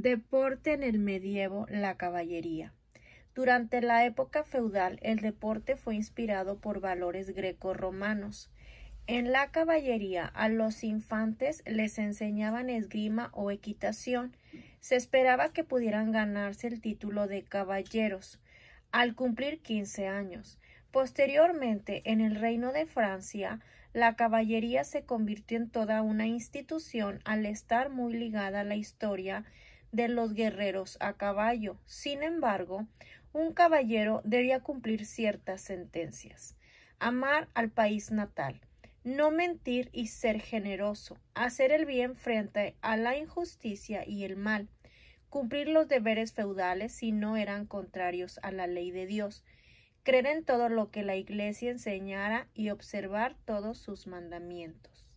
Deporte en el medievo, la caballería. Durante la época feudal, el deporte fue inspirado por valores greco-romanos. En la caballería, a los infantes les enseñaban esgrima o equitación. Se esperaba que pudieran ganarse el título de caballeros al cumplir quince años. Posteriormente, en el Reino de Francia, la caballería se convirtió en toda una institución al estar muy ligada a la historia de los guerreros a caballo. Sin embargo, un caballero debía cumplir ciertas sentencias. Amar al país natal, no mentir y ser generoso, hacer el bien frente a la injusticia y el mal, cumplir los deberes feudales si no eran contrarios a la ley de Dios, creer en todo lo que la Iglesia enseñara y observar todos sus mandamientos.